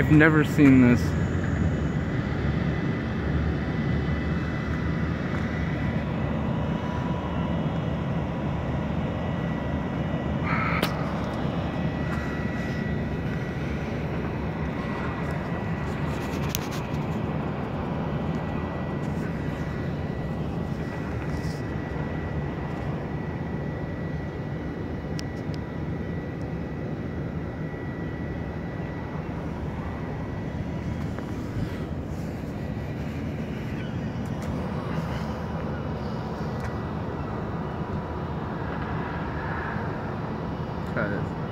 I've never seen this. This.